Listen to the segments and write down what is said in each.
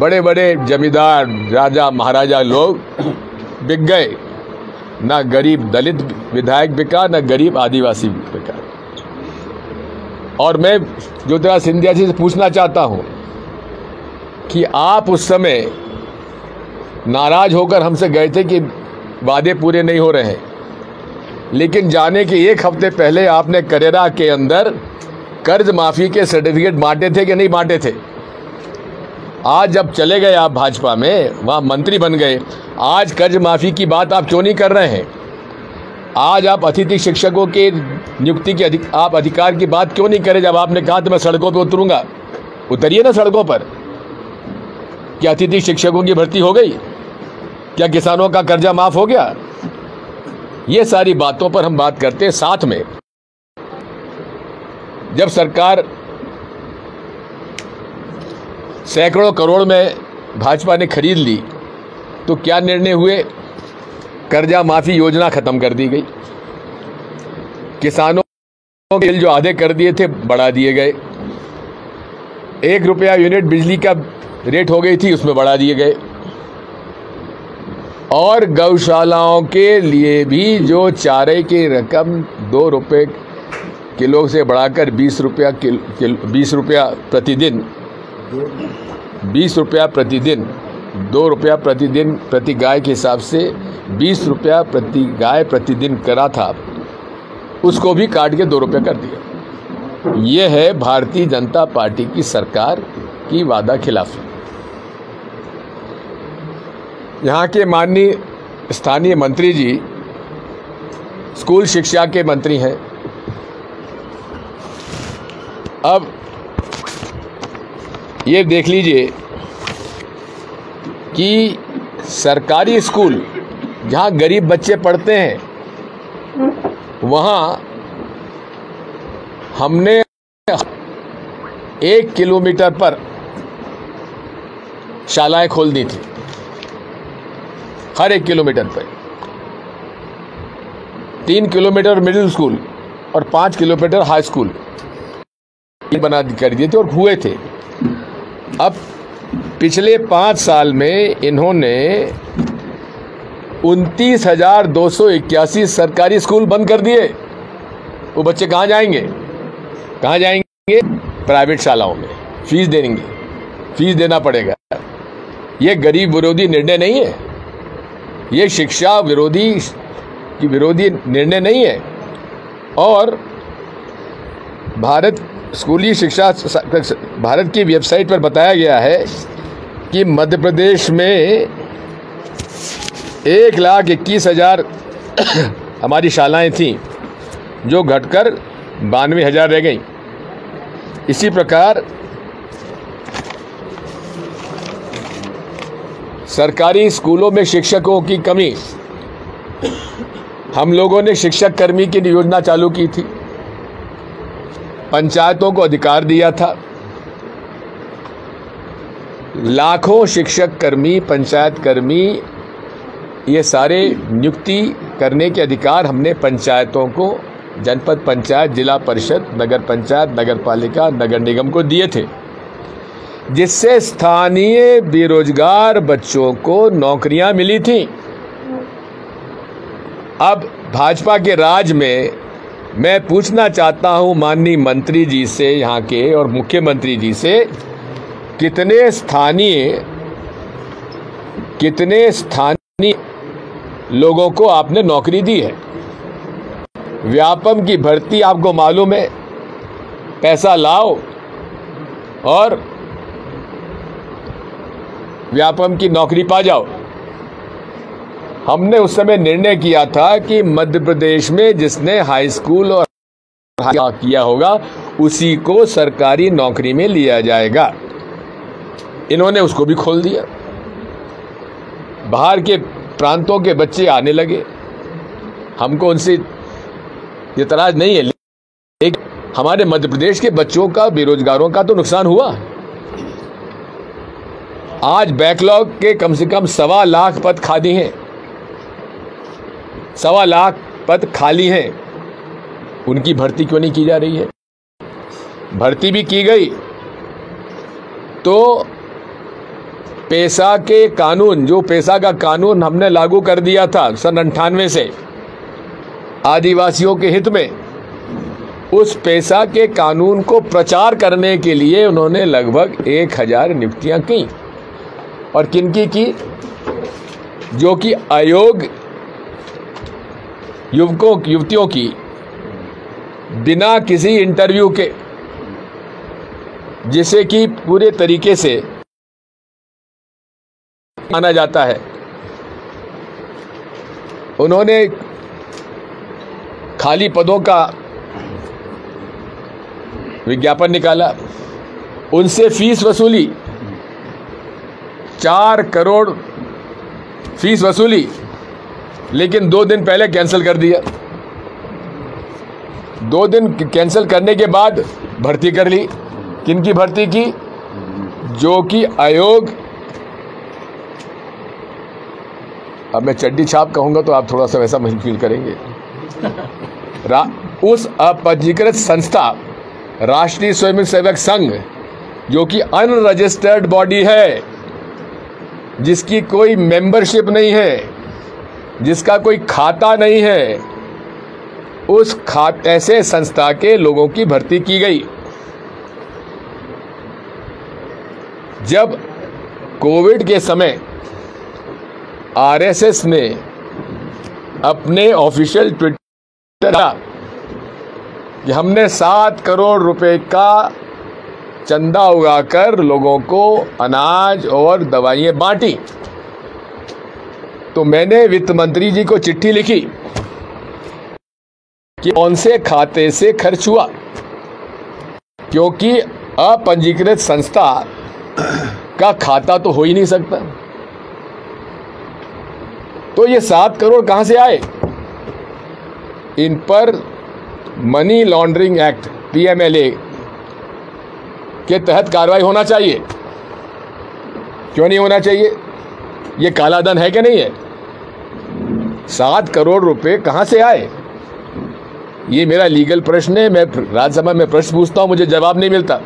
बड़े बड़े जमींदार, राजा, महाराजा लोग बिक गए। ना गरीब दलित विधायक बिका, ना गरीब आदिवासी बिका। और मैं ज्योतिरा सिंधिया जी से पूछना चाहता हूँ कि आप उस समय नाराज़ होकर हमसे गए थे कि वादे पूरे नहीं हो रहे हैं। लेकिन जाने के एक हफ़्ते पहले आपने करेरा के अंदर कर्ज माफ़ी के सर्टिफिकेट बांटे थे कि नहीं बांटे थे? आज जब चले गए आप भाजपा में, वहाँ मंत्री बन गए। आज कर्ज माफ़ी की बात आप क्यों नहीं कर रहे हैं? आज आप अतिथि शिक्षकों के नियुक्ति के अधिक, आप अधिकार की बात क्यों नहीं करें जब आपने कहा तो मैं सड़कों पर उतरूँगा? उतरिए ना सड़कों पर। क्या अतिथि शिक्षकों की भर्ती हो गई? क्या किसानों का कर्जा माफ़ हो गया? ये सारी बातों पर हम बात करते हैं साथ में। जब सरकार सैकड़ों करोड़ में भाजपा ने खरीद ली तो क्या निर्णय हुए? कर्जा माफ़ी योजना खत्म कर दी गई। किसानों के बिल जो आधे कर दिए थे, बढ़ा दिए गए। एक रुपया यूनिट बिजली का रेट हो गई थी, उसमें बढ़ा दिए गए। और गौशालाओं के लिए भी जो चारे की रकम दो रुपये किलो से बढ़ाकर बीस रुपया किलो बीस रुपया प्रतिदिन बीस रुपया प्रतिदिन, दो रुपया प्रतिदिन प्रति गाय के हिसाब से बीस रुपया प्रति गाय प्रतिदिन करा था। उसको भी काट के दो रुपया कर दिया। यह है भारतीय जनता पार्टी की सरकार की वादा खिलाफी। यहाँ के माननीय स्थानीय मंत्री जी, स्कूल शिक्षा के मंत्री हैं। अब ये देख लीजिए कि सरकारी स्कूल, जहाँ गरीब बच्चे पढ़ते हैं, वहाँ हमने एक किलोमीटर पर शालाएँ खोल दी थी। हर एक किलोमीटर पर। तीन किलोमीटर मिडिल स्कूल और पाँच किलोमीटर हाई स्कूल बना कर दिए थे और हुए थे। अब पिछले पाँच साल में इन्होंने उनतीस हज़ार दो सौ इक्यासी सरकारी स्कूल बंद कर दिए। वो बच्चे कहाँ जाएँगे? कहाँ जाएँगे? प्राइवेट शालाओं में। फ़ीस देंगे। फ़ीस देना पड़ेगा। ये गरीब विरोधी निर्णय नहीं है। ये शिक्षा विरोधी की विरोधी निर्णय नहीं है। और भारत स्कूली शिक्षा भारत की वेबसाइट पर बताया गया है कि मध्य प्रदेश में एक लाख इक्कीस हज़ार हमारी शालाएँ थीं, जो घटकर बानवे हज़ार रह गईं। इसी प्रकार सरकारी स्कूलों में शिक्षकों की कमी। हम लोगों ने शिक्षक कर्मी की योजना चालू की थी। पंचायतों को अधिकार दिया था। लाखों शिक्षक कर्मी, पंचायत कर्मी, ये सारे नियुक्ति करने के अधिकार हमने पंचायतों को, जनपद पंचायत, जिला परिषद, नगर पंचायत नगर पालिका नगर निगम को दिए थे। जिससे स्थानीय बेरोजगार बच्चों को नौकरियाँ मिली थी। अब भाजपा के राज में मैं पूछना चाहता हूँ माननीय मंत्री जी से यहाँ के और मुख्यमंत्री जी से, कितने स्थानीय कितने स्थानीय लोगों को आपने नौकरी दी है? व्यापम की भर्ती आपको मालूम है? पैसा लाओ और व्यापम की नौकरी पा जाओ। हमने उस समय निर्णय किया था कि मध्य प्रदेश में जिसने हाई स्कूल और किया होगा, उसी को सरकारी नौकरी में लिया जाएगा। इन्होंने उसको भी खोल दिया। बाहर के प्रांतों के बच्चे आने लगे। हमको उनसे इतराज नहीं है, लेकिन हमारे मध्य प्रदेश के बच्चों का, बेरोजगारों का तो नुकसान हुआ। आज बैकलॉग के कम से कम सवा लाख पद खाली हैं। सवा लाख पद खाली हैं। उनकी भर्ती क्यों नहीं की जा रही है? भर्ती भी की गई। तो पेशा के कानून, जो पेशा का कानून हमने लागू कर दिया था सन अंठानवे से, आदिवासियों के हित में, उस पेशा के कानून को प्रचार करने के लिए उन्होंने लगभग एक हज़ार नियुक्तियाँ की। और किनकी की? जो कि आयोग युवकों युवतियों की, बिना किसी इंटरव्यू के, जिसे कि पूरे तरीके से माना जाता है। उन्होंने खाली पदों का विज्ञापन निकाला। उनसे फ़ीस वसूली। चार करोड़ फ़ीस वसूली। लेकिन दो दिन पहले कैंसिल कर दिया। दो दिन कैंसिल करने के बाद भर्ती कर ली। किन की भर्ती की? जो कि आयोग। अब मैं चड्डी छाप कहूँगा तो आप थोड़ा सा वैसा फील करेंगे। उस अपंजीकृत संस्था, राष्ट्रीय स्वयं सेवक संघ, जो कि अनरजिस्टर्ड बॉडी है, जिसकी कोई मेंबरशिप नहीं है जिसका कोई खाता नहीं है, उस खात ऐसे संस्था के लोगों की भर्ती की गई। जब कोविड के समय आरएसएस ने अपने ऑफिशियल ट्विटर कि हमने सात करोड़ रुपए का चंदा उगाकर लोगों को अनाज और दवाइयाँ बांटी। तो मैंने वित्त मंत्री जी को चिट्ठी लिखी कि कौन से खाते से खर्च हुआ? क्योंकि अपंजीकृत संस्था का खाता तो हो ही नहीं सकता। तो ये सात करोड़ कहाँ से आए? इन पर मनी लॉन्ड्रिंग एक्ट पीएमएलए के तहत कार्रवाई होना चाहिए। क्यों नहीं होना चाहिए? ये काला धन है कि नहीं है? सात करोड़ रुपए कहाँ से आए? ये मेरा लीगल प्रश्न है, मैं राज्यसभा में प्रश्न पूछता हूँ, मुझे जवाब नहीं मिलता।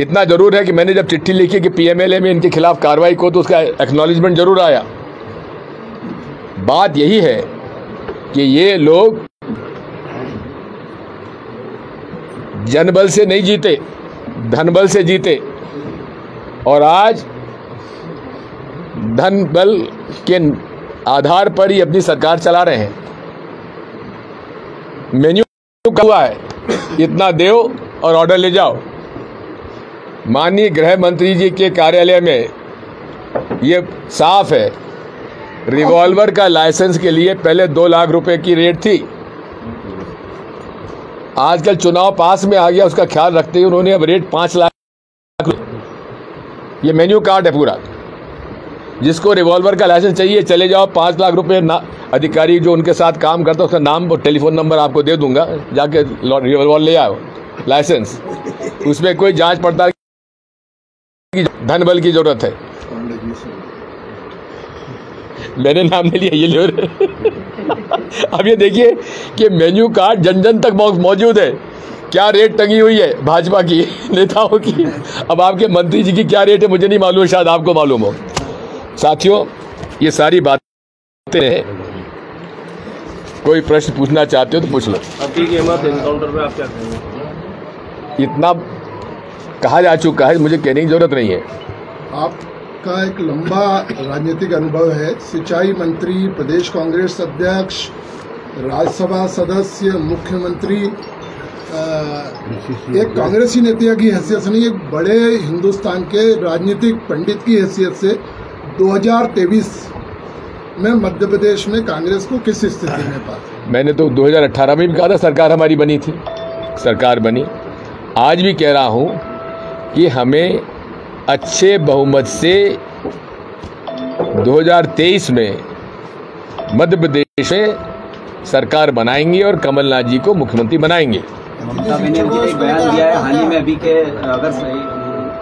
इतना ज़रूर है कि मैंने जब चिट्ठी लिखी कि पीएमएलए में इनके खिलाफ कार्रवाई को तो उसका एक्नॉलेजमेंट ज़रूर आया। बात यही है कि ये लोग जनबल से नहीं जीते, धनबल से जीते। और आज धन बल के आधार पर ही अपनी सरकार चला रहे हैं। मेन्यू हुआ है, इतना देव और ऑर्डर ले जाओ। माननीय गृह मंत्री जी के कार्यालय में ये साफ़ है, रिवॉल्वर का लाइसेंस के लिए पहले दो लाख रुपए की रेट थी। आजकल चुनाव पास में आ गया, उसका ख्याल रखते हुए उन्होंने अब रेट पाँच लाख। ये मेन्यू कार्ड है पूरा। जिसको रिवॉल्वर का लाइसेंस चाहिए, चले जाओ, पाँच लाख रुपए ना, अधिकारी जो उनके साथ काम करता है, उसका नाम और टेलीफोन नंबर आपको दे दूँगा, जाके रिवॉल्वर ले आओ लाइसेंस उसमें कोई जाँच पड़ताल की धन बल की ज़रूरत है। मैंने नाम ले लिया, ये ले अब ये देखिए कि मेन्यू कार्ड जन जन तक मौजूद है। क्या रेट टंगी हुई है भाजपा की, नेताओं की? अब आपके मंत्री जी की क्या रेट है, मुझे नहीं मालूम, शायद आपको मालूम हो। साथियों ये सारी बातें हैं। कोई प्रश्न पूछना चाहते हो तो पूछ लो। एनकाउंटर में आप क्या कहेंगे? इतना कहा जा चुका है मुझे कहने की ज़रूरत नहीं है। आपका एक लंबा राजनीतिक अनुभव है। सिंचाई मंत्री प्रदेश कांग्रेस अध्यक्ष राज्यसभा सदस्य मुख्यमंत्री एक कांग्रेसी नेता की हैसियत से नहीं एक बड़े हिंदुस्तान के राजनीतिक पंडित की हैसियत से 2023 में मध्य प्रदेश में कांग्रेस को किस स्थिति में पाते मैंने तो 2018 में भी कहा था सरकार हमारी बनी थी। सरकार बनी। आज भी कह रहा हूँ कि हमें अच्छे बहुमत से 2023 में मध्य प्रदेश में सरकार बनाएँगे और कमलनाथ जी को मुख्यमंत्री बनाएँगे। ममता बनर्जी ने एक बयान दिया है हाल ही में अभी के अगर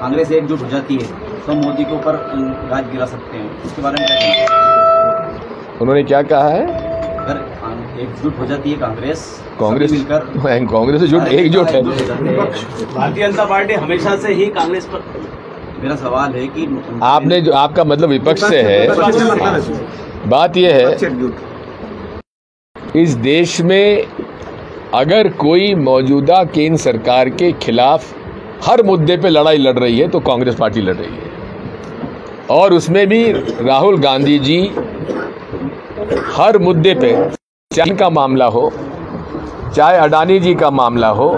कांग्रेस एकजुट हो जाती है तो मोदी के ऊपर राज गिरा सकते हैं। इसके बारे में क्या उन्होंने क्या कहा है? अगर एकजुट हो जाती है कांग्रेस कांग्रेस मिलकर कांग्रेस जुट एकजुट है। भारतीय जनता पार्टी हमेशा से ही कांग्रेस पर मेरा सवाल है कि आपने जो आपका मतलब विपक्ष से है। बात यह है इस देश में अगर कोई मौजूदा केंद्र सरकार के खिलाफ हर मुद्दे पे लड़ाई लड़ रही है तो कांग्रेस पार्टी लड़ रही है। और उसमें भी राहुल गांधी जी हर मुद्दे पे चाहे का मामला हो चाहे अडानी जी का मामला हो,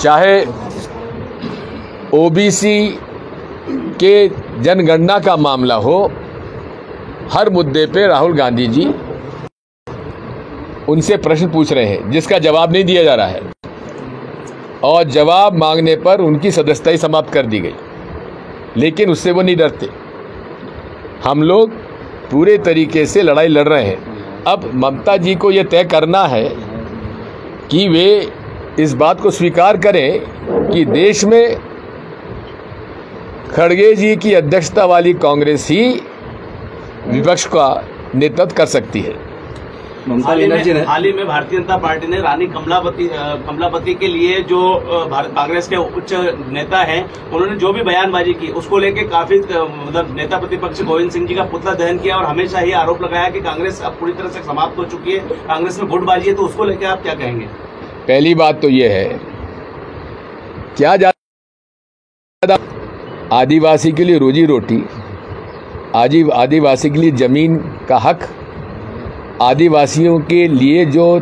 चाहे ओबीसी के जनगणना का मामला हो, हर मुद्दे पे राहुल गांधी जी उनसे प्रश्न पूछ रहे हैं, जिसका जवाब नहीं दिया जा रहा है। और जवाब मांगने पर उनकी सदस्यता ही समाप्त कर दी गई। लेकिन उससे वो नहीं डरते। हम लोग पूरे तरीके से लड़ाई लड़ रहे हैं। अब ममता जी को यह तय करना है कि वे इस बात को स्वीकार करें कि देश में खड़गे जी की अध्यक्षता वाली कांग्रेस ही विपक्ष का नेतृत्व कर सकती है। ममता हाल ही बनर्जी ने में हाल ही में भारतीय जनता पार्टी ने रानी कमलापति कमलापति के लिए जो कांग्रेस के उच्च नेता हैं उन्होंने जो भी बयानबाजी की उसको लेके काफ़ी मतलब नेता प्रतिपक्ष गोविंद सिंह जी का पुतला दहन किया और हमेशा ही आरोप लगाया कि कांग्रेस अब पूरी तरह से समाप्त हो चुकी है कांग्रेस में गुटबाजी है तो उसको लेके आप क्या कहेंगे? पहली बात तो ये है क्या ज़्यादा आदिवासी के लिए रोजी रोटी आजी आदिवासी के लिए ज़मीन का हक आदिवासियों के लिए जो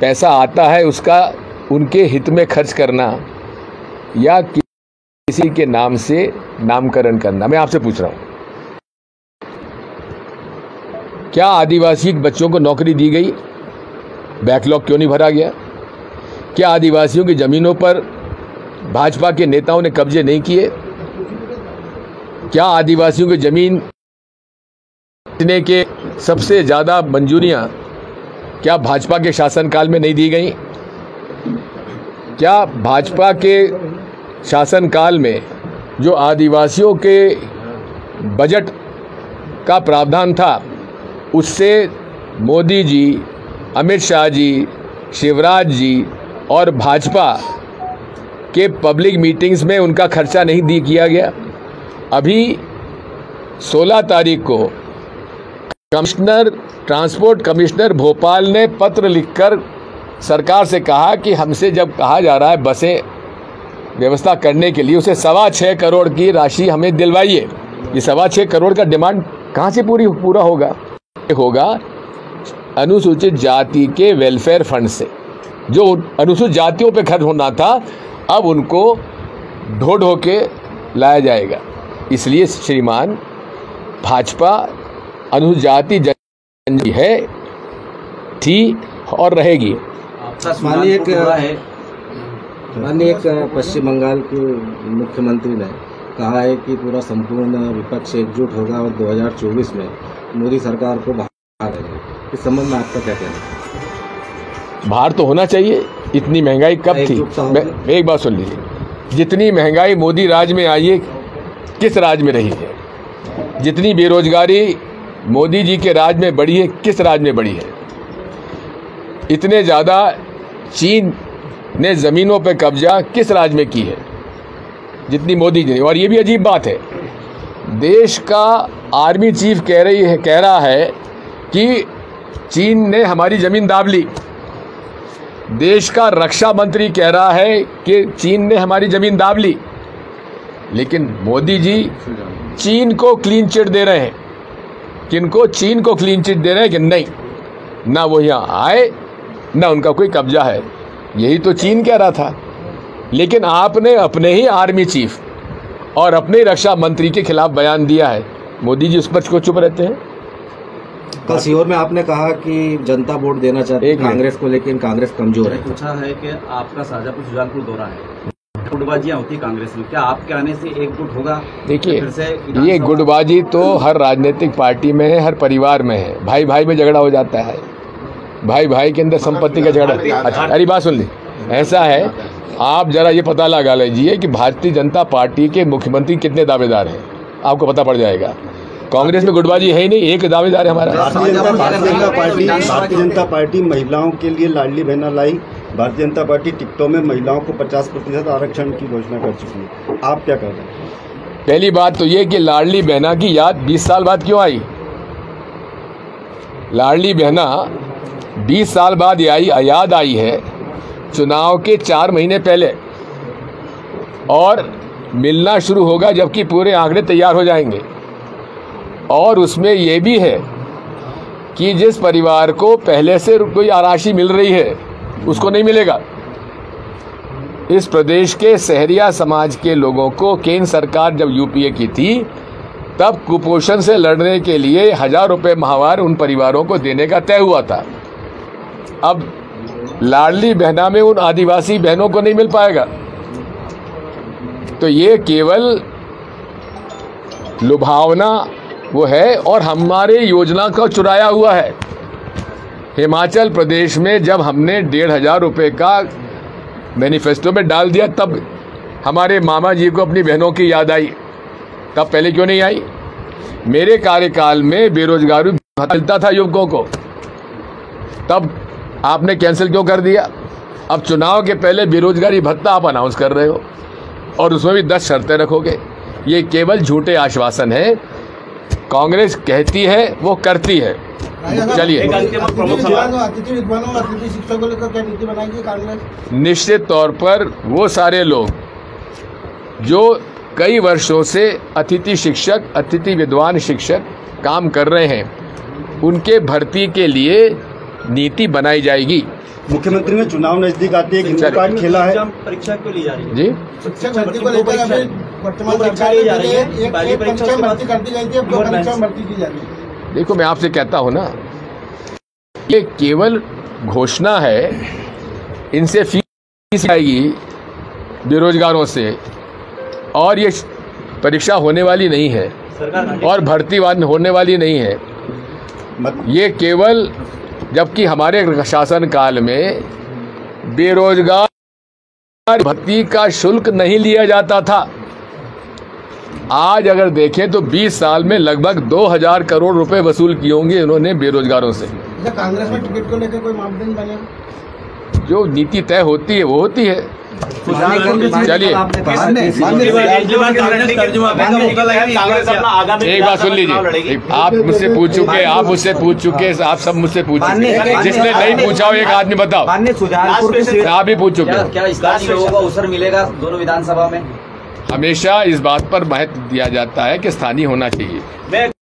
पैसा आता है, उसका उनके हित में खर्च करना या किसी के नाम से नामकरण करना। मैं आपसे पूछ रहा हूँ। क्या आदिवासी बच्चों को नौकरी दी गई? बैकलॉग क्यों नहीं भरा गया? क्या आदिवासियों की जमीनों पर भाजपा के नेताओं ने कब्जे नहीं किए? क्या आदिवासियों की ज़मीन के सबसे ज़्यादा मंजूरियाँ क्या भाजपा के शासनकाल में नहीं दी गई? क्या भाजपा के शासनकाल में जो आदिवासियों के बजट का प्रावधान था, उससे मोदी जी, अमित शाह जी, शिवराज जी और भाजपा के पब्लिक मीटिंग्स में उनका खर्चा नहीं दी किया गया? अभी 16 तारीख को कमिश्नर, ट्रांसपोर्ट कमिश्नर भोपाल ने पत्र लिखकर सरकार से कहा कि हमसे जब कहा जा रहा है बसें व्यवस्था करने के लिए, उसे सवा छः करोड़ की राशि हमें दिलवाइए। ये सवा छः करोड़ का डिमांड कहाँ से पूरी, पूरा होगा? होगा अनुसूचित जाति के वेलफेयर फंड से। जो अनुसूचित जातियों पे खर्च होना था, अब उनको ढो ढो के लाया जाएगा। इसलिए श्रीमान भाजपा अनुसूचित जाति जन है थी और रहेगी। माननीय एक एक- माननीय एक पश्चिम बंगाल के मुख्यमंत्री ने कहा है कि पूरा संपूर्ण विपक्ष एकजुट होगा और 2024 में मोदी सरकार को बाहर इस संबंध में आपका क्या कहना है? बाहर तो होना चाहिए इतनी महँगाई कब थी? एक बात सुन लीजिए जितनी महँगाई मोदी राज में आई है किस राज में रही है? जितनी बेरोजगारी मोदी जी के राज में बढ़ी है, किस राज में बढ़ी है? इतने ज़्यादा चीन ने ज़मीनों पर कब्जा किस राज में की है? जितनी मोदी जी ने। और ये भी अजीब बात है। देश का आर्मी चीफ कह रही है, कह रहा है कि चीन ने हमारी ज़मीन दाब ली। देश का रक्षा मंत्री कह रहा है कि चीन ने हमारी ज़मीन दाब ली। लेकिन मोदी जी चीन को क्लीन चिट दे रहे हैं। किनको चीन को क्लीन चिट दे रहे हैं कि नहीं? ना वो यहाँ आए ना उनका कोई कब्जा है। यही तो चीन कह रहा था। लेकिन आपने अपने ही आर्मी चीफ और अपने ही रक्षा मंत्री के खिलाफ बयान दिया है। मोदी जी उस पर क्यों चुप रहते हैं? कल सीहोर में आपने कहा कि जनता वोट देना चाहती है कांग्रेस को लेकिन कांग्रेस कमज़ोर है। पूछा है कि आपका शाहजहापुर सुजानपुर दौरा है। गुटबाजियाँ होती कांग्रेस में। क्या आपके आने से एकजुट होगा? देखिए फिर से ये गुटबाजी तो हर राजनीतिक पार्टी में है हर परिवार में है। भाई भाई में झगड़ा हो जाता है। भाई भाई के अंदर संपत्ति का झगड़ा। अच्छा अरे बात सुन ली। ऐसा है आप जरा ये पता लगा लीजिए कि भारतीय जनता पार्टी के मुख्यमंत्री कितने दावेदार हैं। आपको पता पड़ जाएगा। कांग्रेस में गुटबाजी है ही नहीं एक दावेदार है हमारा। भारतीय जनता पार्टी भारतीय जनता पार्टी महिलाओं के लिए लाडली बहना लाई। भारतीय जनता पार्टी टिकटों में महिलाओं को 50 प्रतिशत आरक्षण की घोषणा कर चुकी है। आप क्या कह रहे हैं? पहली बात तो ये कि लाडली बहना की याद 20 साल बाद क्यों आई? लाडली बहना 20 साल बाद आई, याद आई है चुनाव के चार महीने पहले। और मिलना शुरू होगा जबकि पूरे आंकड़े तैयार हो जाएँगे। और उसमें यह भी है कि जिस परिवार को पहले से कोई राशि मिल रही है उसको नहीं मिलेगा। इस प्रदेश के सहरिया समाज के लोगों को केंद्र सरकार जब यूपीए की थी, तब कुपोषण से लड़ने के लिए हज़ार रुपए माहवार उन परिवारों को देने का तय हुआ था। अब लाडली बहना में उन आदिवासी बहनों को नहीं मिल पाएगा। तो ये केवल लुभावना वो है और हमारे योजना का चुराया हुआ है। हिमाचल प्रदेश में जब हमने डेढ़ हज़ार रुपये का मैनिफेस्टो में डाल दिया, तब हमारे मामा जी को अपनी बहनों की याद आई। तब पहले क्यों नहीं आई? मेरे कार्यकाल में बेरोजगारी मिलता था युवकों को। तब आपने कैंसिल क्यों कर दिया? अब चुनाव के पहले बेरोजगारी भत्ता आप अनाउंस कर रहे हो और उसमें भी दस शर्तें रखोगे। ये केवल झूठे आश्वासन है। कांग्रेस कहती है, वो करती है। चलिए। को कांग्रेस निश्चित तौर पर वो सारे लोग जो कई वर्षों से अतिथि शिक्षक अतिथि विद्वान शिक्षक काम कर रहे हैं उनके भर्ती के लिए नीति बनाई जाएगी। मुख्यमंत्री ने चुनाव नज़दीक आते। कार्ड खेला है? परीक्षा क्यों ली जा रही है? जी। शिक्षक भर्ती को लेकर वर्तमान सरकार ने पहले एक एक परीक्षा भर्ती कर दी गई थी परीक्षा भर्ती की जा रही है। देखो मैं आपसे कहता हूँ ना ये केवल घोषणा है इनसे फ़ीस आएगी बेरोजगारों से और ये परीक्षा होने वाली नहीं है और भर्ती होने वाली नहीं है। ये केवल जबकि हमारे शासन काल में बेरोजगार भर्ती का शुल्क नहीं लिया जाता था। आज अगर देखें तो 20 साल में लगभग 2000 करोड़ रुपए वसूल किए होंगे इन्होंने बेरोजगारों से। कांग्रेस में टिकट को लेकर कोई मापदंड बने? जो नीति तय होती है वो होती है। चलिए। एक बात सुन विधानसभा चुनाव लड़ेगी। लीजिए आप मुझसे पूछ चुके आप मुझसे पूछ चुके आप सब मुझसे पूछ चुके जिसने नहीं पूछा हो एक आदमी बताओ। आप भी पूछ चुके क्या। हो क्या स्थानीय लोगों को अवसर मिलेगा दोनों विधानसभा में? हमेशा इस बात पर महत्व दिया जाता है कि स्थानीय होना चाहिए।